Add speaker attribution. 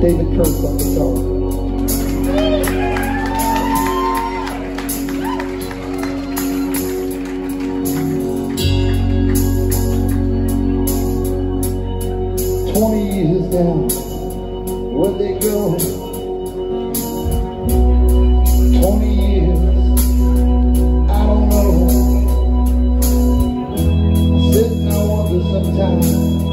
Speaker 1: David Kirk on guitar. Twenty years down, where they go? Twenty years, I don't know. I sit and I wonder sometimes